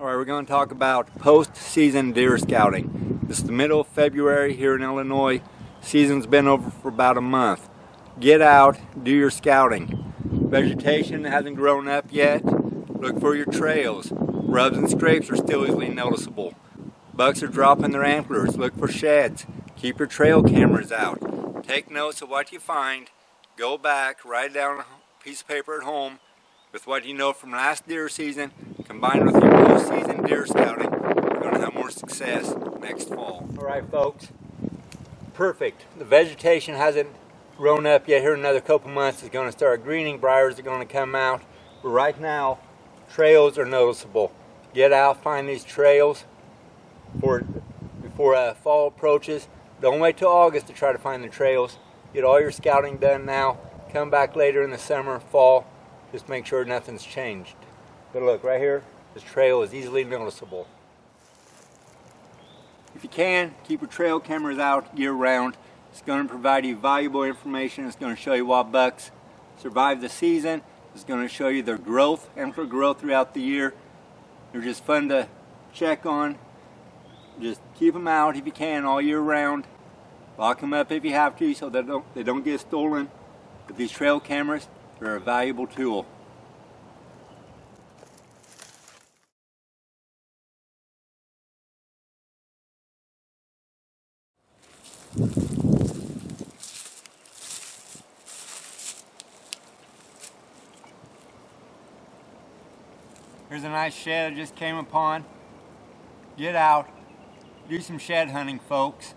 All right, we're going to talk about post-season deer scouting. It's the middle of February here in Illinois. Season's been over for about a month. Get out, do your scouting. Vegetation hasn't grown up yet. Look for your trails. Rubs and scrapes are still easily noticeable. Bucks are dropping their antlers. Look for sheds. Keep your trail cameras out. Take notes of what you find. Go back, write down a piece of paper at home with what you know from last deer season combined with your post-season deer scouting, you're going to have more success next fall. All right, folks. Perfect. The vegetation hasn't grown up yet. Here in another couple months, it's going to start greening. Briars are going to come out. But right now, trails are noticeable. Get out, find these trails before, before uh, fall approaches. Don't wait till August to try to find the trails. Get all your scouting done now. Come back later in the summer, fall. Just make sure nothing's changed. But look, right here, this trail is easily noticeable. If you can, keep your trail cameras out year round. It's going to provide you valuable information. It's going to show you why bucks survive the season. It's going to show you their growth, antler growth throughout the year. They're just fun to check on. Just keep them out if you can all year round. Lock them up if you have to so they don't, they don't get stolen. But these trail cameras, they're a valuable tool. Here's a nice shed I just came upon. Get out, do some shed hunting, folks.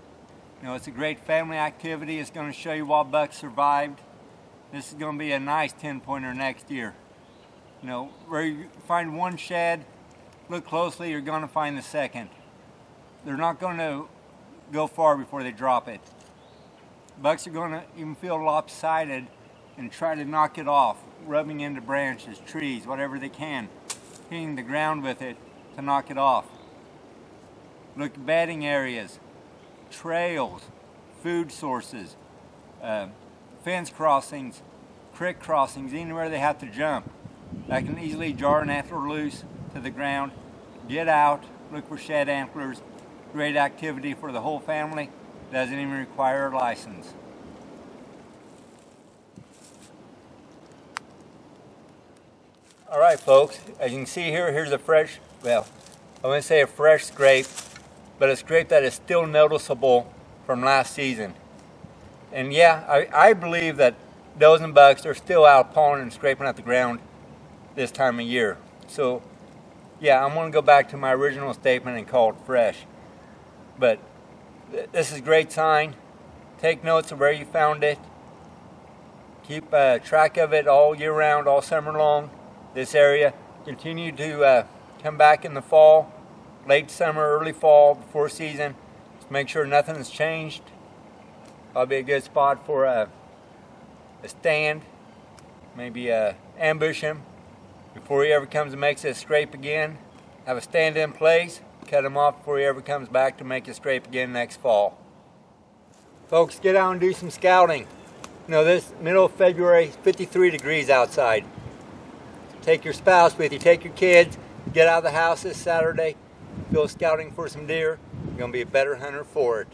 You know, it's a great family activity. It's going to show you why bucks survived. This is going to be a nice 10-pointer next year. You know, where you find one shed, look closely, you're going to find the second. They're not going to go far before they drop it. Bucks are going to even feel lopsided and try to knock it off, rubbing into branches, trees, whatever they can, hitting the ground with it to knock it off. Look bedding areas, trails, food sources, uh, fence crossings, creek crossings, anywhere they have to jump. That can easily jar an antler loose to the ground. Get out, look for shed antlers, great activity for the whole family. Doesn't even require a license. All right, folks, as you can see here, here's a fresh, well, I to say a fresh scrape, but a scrape that is still noticeable from last season. And yeah, I, I believe that does and bucks are still out pawing and scraping at the ground this time of year. So yeah, I'm going to go back to my original statement and call it fresh. But th this is a great sign. Take notes of where you found it. Keep uh, track of it all year round, all summer long. This area. Continue to uh, come back in the fall, late summer, early fall, before season. Just make sure nothing has changed. That'll be a good spot for a, a stand. Maybe uh, ambush him before he ever comes and makes a scrape again. Have a stand in place cut him off before he ever comes back to make a scrape again next fall. Folks, get out and do some scouting. You know, this middle of February, 53 degrees outside. Take your spouse with you, take your kids, get out of the house this Saturday, go scouting for some deer. You're going to be a better hunter for it.